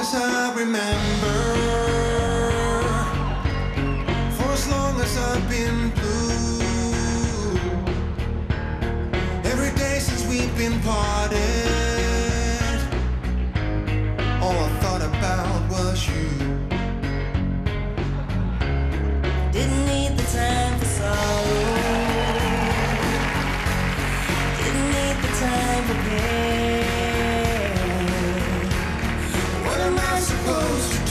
as I remember, for as long as I've been blue, every day since we've been parted. goes